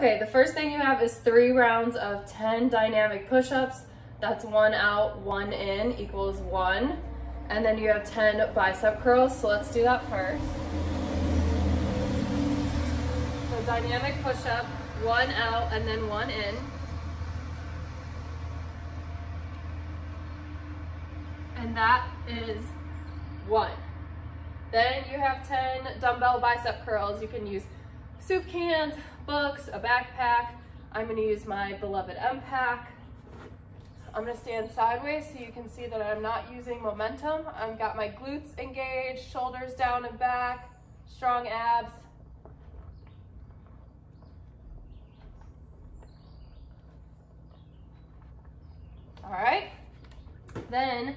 Okay, the first thing you have is three rounds of 10 dynamic push-ups. That's one out, one in equals one. And then you have 10 bicep curls, so let's do that first. So dynamic push-up, one out and then one in. And that is one. Then you have 10 dumbbell bicep curls. You can use soup cans, books, a backpack. I'm gonna use my beloved M-Pack. I'm gonna stand sideways so you can see that I'm not using momentum. I've got my glutes engaged, shoulders down and back, strong abs. All right, then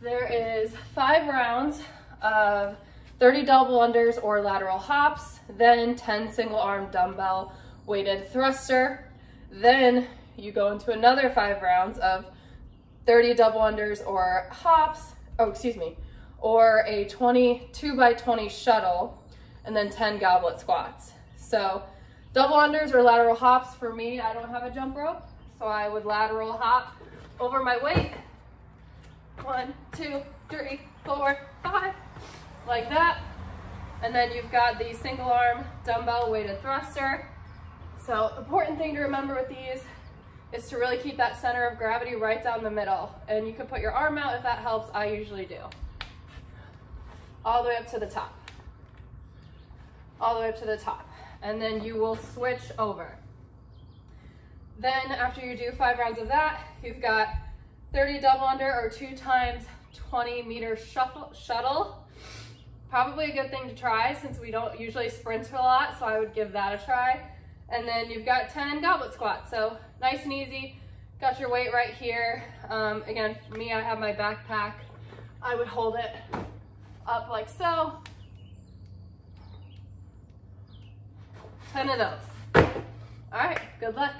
there is five rounds of 30 double unders or lateral hops, then 10 single arm dumbbell weighted thruster. Then you go into another five rounds of 30 double unders or hops, oh, excuse me, or a 22 by 20 shuttle, and then 10 goblet squats. So double unders or lateral hops for me, I don't have a jump rope, so I would lateral hop over my weight. One, two, three, four, like that. And then you've got the single arm dumbbell weighted thruster. So important thing to remember with these is to really keep that center of gravity right down the middle. And you can put your arm out if that helps, I usually do. All the way up to the top. All the way up to the top. And then you will switch over. Then after you do five rounds of that, you've got 30 double under or two times 20 meter shuffle, shuttle. Probably a good thing to try since we don't usually sprint a lot, so I would give that a try. And then you've got 10 goblet squats. So nice and easy. Got your weight right here. Um, again, for me, I have my backpack. I would hold it up like so. 10 of those. All right, good luck.